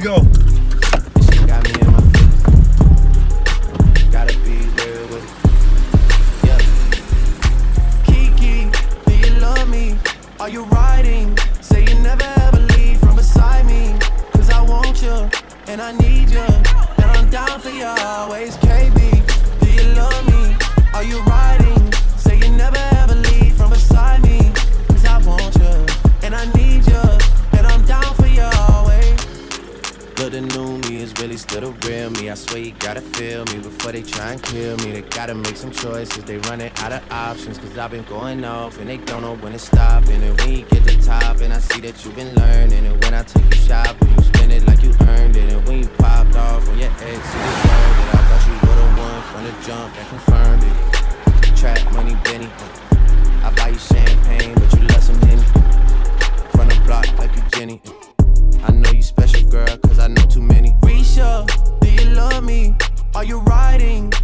go. Love me? Are you riding? Say you never ever leave from beside me. Cause I want you, and I need you. And I'm down for you But the new me is really still the real me. I swear you gotta feel me before they try and kill me. They gotta make some choices. They running out of options. Cause I've been going off and they don't know when to stop. And when you get to top, and I see that you've been learning. And when I take you shopping, you spend it like you earned it. And when you popped off on your ex, you deserved it. I thought you would've won from the jump that confirmed it. Trap money, Benny. Are you riding?